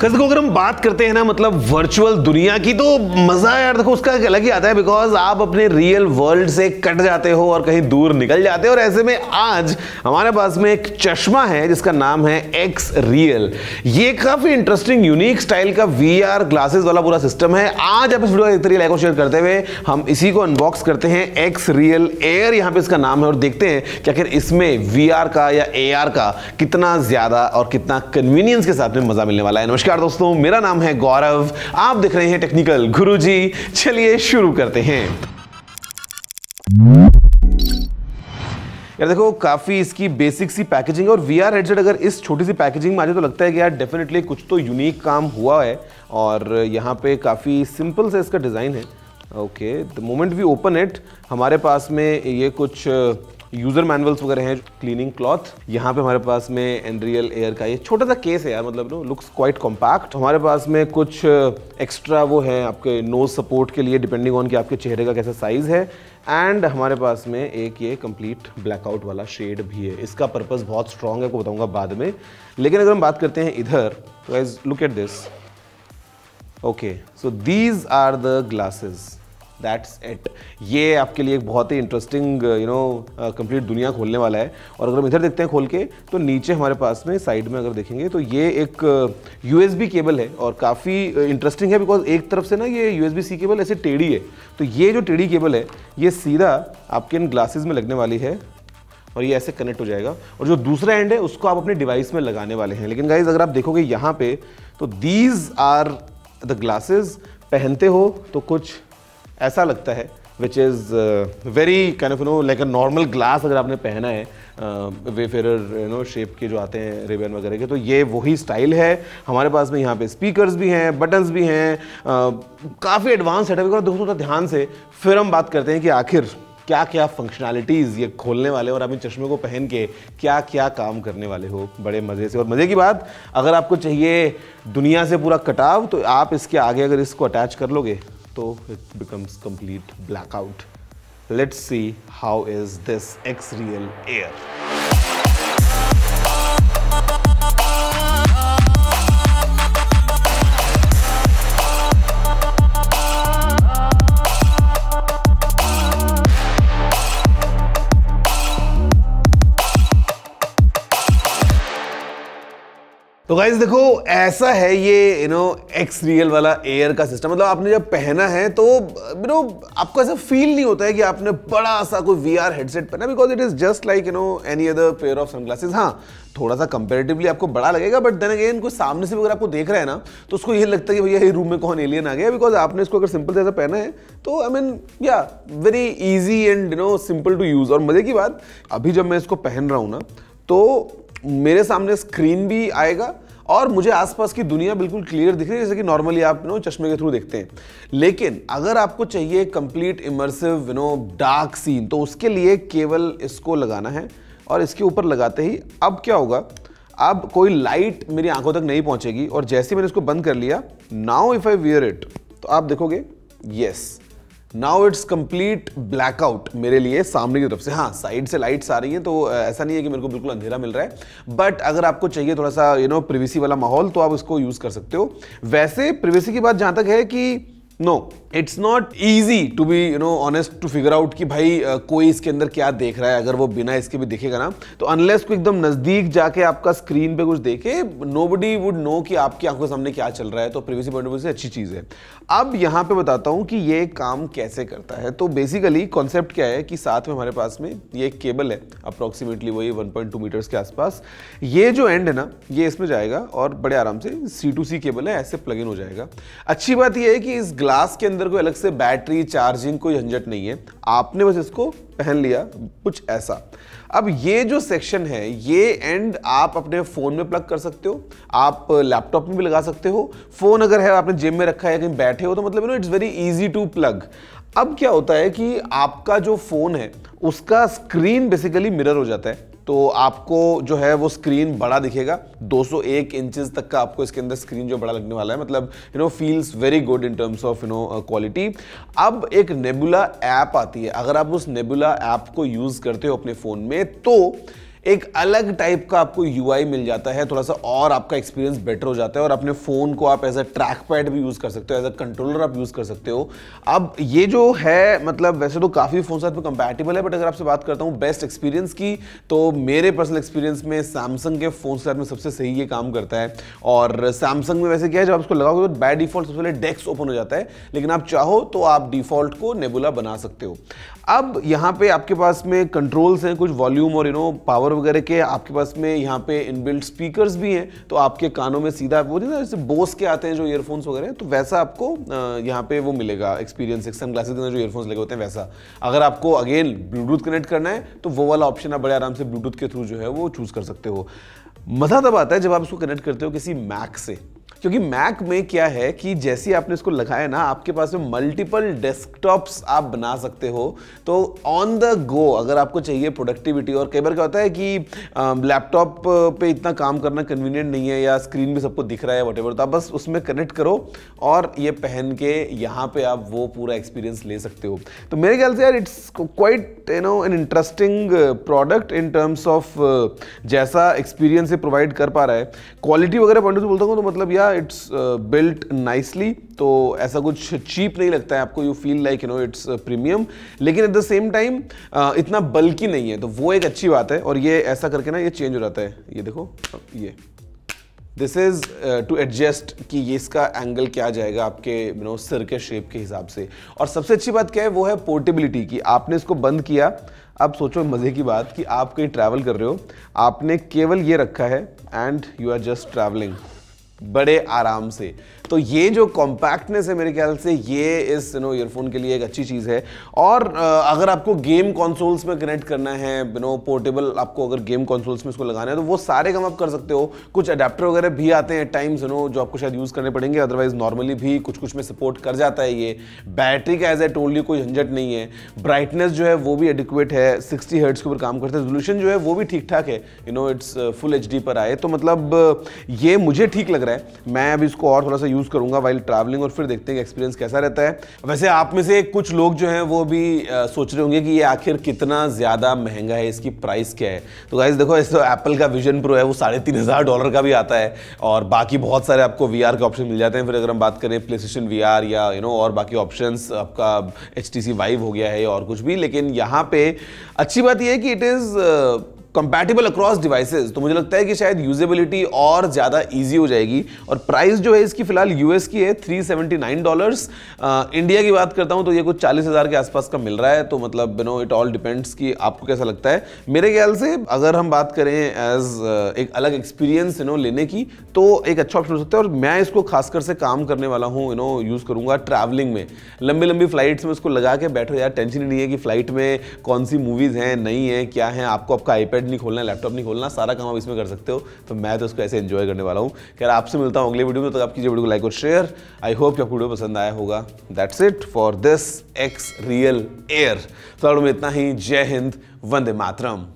कल देखो, अगर हम बात करते हैं ना मतलब वर्चुअल दुनिया की तो मज़ा यार, देखो, उसका एक अलग ही आता है बिकॉज़ आप अपने रियल वर्ल्ड से कट जाते हो और कहीं दूर निकल जाते हो। और ऐसे में आज हमारे पास में एक चश्मा है, जिसका नाम है एक्स रियल ये काफ़ी इंटरेस्टिंग यूनिक स्टाइल का वी आर ग्लासेस वाला पूरा सिस्टम है। आज आप इस वीडियो का देखते रहिए लाइक और शेयर करते हुए हम इसी को अनबॉक्स करते हैं एक्स रियल एयर यहाँ पे इसका नाम है और देखते हैं कि आखिर इसमें वीआर का या एआर का कितना ज़्यादा और कितना कन्वीनियंस के साथ में मज़ा मिलने वाला है। नमस्कार। नमस्कार दोस्तों, मेरा नाम है गौरव। आप देख रहे हैं टेक्निकल गुरुजी। चलिए शुरू करते हैं। यार देखो, काफ़ी इसकी बेसिक सी पैकेजिंग और वी आर हेडसेट अगर इस छोटी सी पैकेजिंग में आ जाए तो लगता है कि यार डेफिनेटली कुछ तो यूनिक काम हुआ है। और यहाँ पे काफ़ी सिंपल से इसका डिज़ाइन है। Okay the moment we open it हमारे पास में ये कुछ यूज़र मैनुअल्स वगैरह हैं, क्लीनिंग क्लॉथ। यहाँ पे हमारे पास में एनरियल एयर का ये छोटा सा केस है यार मतलब नो लुक्स क्वाइट कॉम्पैक्ट हमारे पास में कुछ एक्स्ट्रा वो है आपके नोज़ सपोर्ट के लिए डिपेंडिंग ऑन कि आपके चेहरे का कैसा साइज़ है। एंड हमारे पास में एक ये कंप्लीट ब्लैकआउट वाला शेड भी है। इसका पर्पज़ बहुत स्ट्रॉन्ग है, आपको बताऊँगा बाद में। लेकिन अगर हम बात करते हैं इधर तो look at this okay so these are the glasses that's it ये आपके लिए एक बहुत ही इंटरेस्टिंग यू नो कंप्लीट दुनिया खोलने वाला है। और अगर हम इधर देखते हैं खोल के तो नीचे हमारे पास में साइड में अगर देखेंगे तो ये एक यू uh, केबल है। और काफ़ी इंटरेस्टिंग uh, है बिकॉज़ एक तरफ़ से ना ये यू सी केबल ऐसे टेढ़ी है। तो ये जो टेढ़ी केबल है ये सीधा आपके इन ग्लासेस में लगने वाली है। और ये ऐसे कनेक्ट हो जाएगा। और जो दूसरा एंड है उसको आप अपने डिवाइस में लगाने वाले हैं। लेकिन गाइज़ अगर आप देखोगे यहाँ पे तो दीज आर द ग्लासेस पहनते हो तो कुछ ऐसा लगता है which is very kind of no like a normal glass अगर आपने पहना है wayfarer you know shape के जो आते हैं रिबन वगैरह के तो ये वही स्टाइल है। हमारे पास में यहाँ पे स्पीकर्स भी हैं बटन्स भी हैं काफ़ी एडवांस सेटअप है। दोस्तों ध्यान से फिर हम बात करते हैं कि आखिर क्या क्या फंक्शनैलिटीज़ ये खोलने वाले और आप इन चश्मे को पहन के क्या क्या काम करने वाले हो बड़े मज़े से। और मज़े की बात, अगर आपको चाहिए दुनिया से पूरा कटाव तो आप इसके आगे अगर इसको अटैच कर लोगे so it becomes complete blackout. Let's see how is this X-Real Air. तो गाइज़ देखो, ऐसा है ये यू नो एक्स रियल वाला एयर का सिस्टम मतलब आपने जब पहना है तो यू नो आपको ऐसा फील नहीं होता है कि आपने बड़ा सा कोई वी आर हेडसेट पहना because it is just like you know any other pair of sunglasses हाँ थोड़ा सा कंपेरेटिवली आपको बड़ा लगेगा बट देन अगेन कोई सामने से भी अगर आपको देख रहा है ना तो उसको ये लगता है कि भैया, ये रूम में कौन एलियन आ गया बिकॉज़ आपने इसको अगर सिंपल जैसा पहना है तो आई मीन या very easy and you know simple to use और मज़े की बात, अभी जब मैं इसको पहन रहा हूँ ना तो मेरे सामने स्क्रीन भी आएगा और मुझे आसपास की दुनिया बिल्कुल क्लियर दिख रही है, जैसे कि नॉर्मली आप नो चश्मे के थ्रू देखते हैं। लेकिन अगर आपको चाहिए complete immersive you know dark scene तो उसके लिए केवल इसको लगाना है और इसके ऊपर लगाते ही अब क्या होगा? अब कोई लाइट मेरी आँखों तक नहीं पहुंचेगी और जैसे मैंने इसको बंद कर लिया now if I wear it तो आप देखोगे yes now it's complete blackout मेरे लिए सामने की तरफ़ से। हाँ साइड से लाइट्स आ रही हैं तो ऐसा नहीं है कि मेरे को बिल्कुल अंधेरा मिल रहा है बट अगर आपको चाहिए थोड़ा सा यू नो प्रिवेसी वाला माहौल तो आप इसको यूज़ कर सकते हो। वैसे प्रिवेसी की बात जहाँ तक है कि no it's not easy to be you know honest to figure out कि भाई uh, कोई इसके अंदर क्या देख रहा है। अगर वो बिना इसके भी देखेगा ना तो अनलेस को एकदम नज़दीक जाके आपका स्क्रीन पे कुछ देखे नो बडी वुड नो कि आपकी आँखों के सामने क्या चल रहा है। तो प्रिवेसी पॉइंट ऑफ़ व्यू से अच्छी चीज़ है। अब यहाँ पे बताता हूँ कि ये काम कैसे करता है। तो बेसिकली कॉन्सेप्ट क्या है कि साथ में हमारे पास में ये एक केबल है अप्रोक्सीमेटली वही 1.2 मीटर्स के आसपास। ये जो एंड है ना ये इसमें जाएगा और बड़े आराम से सी टू सी केबल है ऐसे प्लग इन हो जाएगा। अच्छी बात यह है कि इस ग्लास के अंदर कोई अलग से बैटरी, चार्जिंग, कोई झंझट नहीं है। आपने बस इसको पहन लिया, कुछ ऐसा। अब ये जो सेक्शन है, ये एंड आप अपने फ़ोन में प्लग कर सकते हो। आप लैपटॉप में भी लगा सकते हो। फ़ोन अगर है, आपने जेब में रखा है कहीं बैठे हो तो मतलब you know it's very easy to plug अब क्या होता है कि आपका जो फ़ोन है, उसका स्क्रीन बेसिकली मिरर हो जाता है। तो आपको जो है वो स्क्रीन बड़ा दिखेगा। 201 इंचेस तक का आपको इसके अंदर स्क्रीन जो बड़ा लगने वाला है। मतलब you know feels very good in terms of you know quality अब एक नेबुला ऐप आती है। अगर आप उस नेबुला ऐप को यूज़ करते हो अपने फ़ोन में तो एक अलग टाइप का आपको यूआई मिल जाता है, थोड़ा सा और आपका एक्सपीरियंस बेटर हो जाता है और अपने फ़ोन को आप एज अ ट्रैक पैड भी यूज़ कर सकते हो एज अ कंट्रोलर आप यूज़ कर सकते हो। अब ये जो है मतलब वैसे तो काफ़ी फ़ोन साथ में कंपैटिबल है बट अगर आपसे बात करता हूँ बेस्ट एक्सपीरियंस की तो मेरे पर्सनल एक्सपीरियंस में सैमसंग के फ़ोन साथ में सबसे सही ये काम करता है। और सैमसंग में वैसे क्या है, जब आप उसको लगाओगे तो बाय डिफ़ॉल्ट सबसे पहले डेस्क ओपन हो जाता है, लेकिन आप चाहो तो आप डिफ़ॉल्ट को नेबुला बना सकते हो। अब यहाँ पे आपके पास में कंट्रोल्स हैं, कुछ वॉल्यूम और यू नो पावर वगैरह के आपके पास में यहाँ पे इनबिल्ट स्पीकर्स भी हैं तो आपके कानों में सीधा वो नहीं जैसे बोस के आते हैं जो ईयरफोन्स वगैरह तो वैसा आपको यहाँ पे वो मिलेगा एक्सपीरियंस एक सन ग्लासेस के जो ईयरफोन्स लगे होते हैं, वैसा। अगर आपको अगेन ब्लूटूथ कनेक्ट करना है तो वो वाला ऑप्शन आप बड़े आराम से ब्लूटूथ के थ्रू जो है वो चूज़ कर सकते हो। मज़ा तब आता है जब आप इसको कनेक्ट करते हो किसी मैक से। क्योंकि मैक में क्या है कि जैसे आपने इसको लगाया ना, आपके पास में मल्टीपल डेस्कटॉप्स आप बना सकते हो। तो ऑन द गो अगर आपको चाहिए प्रोडक्टिविटी और कई बार क्या होता है कि लैपटॉप पे इतना काम करना कन्वीनियंट नहीं है, या स्क्रीन भी सबको दिख रहा है वट तो आप बस उसमें कनेक्ट करो, और ये पहन के यहाँ पे आप वो पूरा एक्सपीरियंस ले सकते हो। तो मेरे ख्याल से यार it's quite you know an interesting product in terms of जैसा एक्सपीरियंस ये प्रोवाइड कर पा रहा है। क्वालिटी वगैरह पॉइंट बोलता हूँ तो मतलब यार इट्स बिल्ट नाइसली तो ऐसा कुछ चीप नहीं लगता है आपको you feel like you know it's premium लेकिन एट द सेम टाइम इतना बल्कि नहीं है तो वो एक अच्छी बात है, और ये ऐसा करके ना ये चेंज हो जाता है। ये देखो ये। दिस इज़ टू एडजस्ट कि ये इसका एंगल क्या जाएगा आपके यू नो सिर के शेप के हिसाब से। और सबसे अच्छी बात क्या है, वो है पोर्टेबिलिटी की आपने इसको बंद किया। अब सोचो, मज़े की बात कि आप कहीं ट्रैवल कर रहे हो, आपने केवल ये रखा है and you are just travelling बड़े आराम से। तो ये जो कॉम्पैक्टनेस है मेरे ख्याल से, ये इस नो ईयरफोन के लिए एक अच्छी चीज़ है। और अगर आपको गेम कंसोल्स में कनेक्ट करना है यू नो पोर्टेबल आपको अगर गेम कंसोल्स में इसको लगाना है तो वो सारे काम आप कर सकते हो। कुछ अडेप्टर वगैरह भी आते हैं टाइम्स यू नो जो आपको शायद यूज़ करने पड़ेंगे अदरवाइज़ नॉर्मली भी कुछ कुछ में सपोर्ट कर जाता है ये। बैटरी का एज ए टोनली कोई झंझट नहीं है। ब्राइटनेस जो है वो भी एडिक्वेट है। सिक्सटी हर्ट्स के ऊपर काम करते हैं। रेजोल्यूशन जो है वो भी ठीक ठाक है you know it's full HD पर आए। तो मतलब ये मुझे ठीक लग रहा है। मैं अभी इसको और थोड़ा सा यूज़ करूँगा वाइल ट्रैवलिंग और फिर देखते हैं एक्सपीरियंस कैसा रहता है। वैसे आप में से कुछ लोग जो हैं, वो भी सोच रहे होंगे कि ये आखिर कितना ज़्यादा महँगा है, इसकी प्राइस क्या है। तो गाइज़ देखो, इस तो एप्पल का विजन प्रो है, वो साढ़े तीन हज़ार डॉलर का भी आता है और बाकी बहुत सारे आपको वी के ऑप्शन मिल जाते हैं। फिर अगर हम बात करें प्ले स्टेशन या यू नो और बाकी ऑप्शन आपका एच टी हो गया है और कुछ भी, लेकिन यहाँ पे अच्छी बात यह है कि it is compatible across devices तो मुझे लगता है कि शायद यूजेबिलिटी और ज़्यादा इजी हो जाएगी। और प्राइस जो है इसकी फ़िलहाल यूएस की है 379 डॉलर्स इंडिया की बात करता हूँ तो ये कुछ चालीस हज़ार के आसपास का मिल रहा है तो मतलब you know it all depends कि आपको कैसा लगता है। मेरे ख्याल से अगर हम बात करें एज एक अलग एक्सपीरियंस यू नो लेने की तो एक अच्छा ऑप्शन हो सकता है। और मैं इसको खासकर से काम करने वाला हूँ यू नो यूज़ करूँगा ट्रैवलिंग में। लंबी लंबी फ्लाइट्स में उसको लगा के बैठो यार टेंशन ही नहीं है कि फ़्लाइट में कौन सी मूवीज़ हैं, नहीं है, क्या है, आपको आपका आईपैड नहीं खोलना, लैपटॉप नहीं खोलना, सारा काम आप इसमें कर सकते हो। तो मैं तो उसको ऐसे एंजॉय करने वाला हूँ। खैर, आपसे मिलता हूँ अगले वीडियो में तो आप कीजिए वीडियो को लाइक और शेयर आई होप कि आपको वीडियो पसंद आया होगा। That's it for this X real air तो में इतना ही। जय हिंद, वंदे मातरम।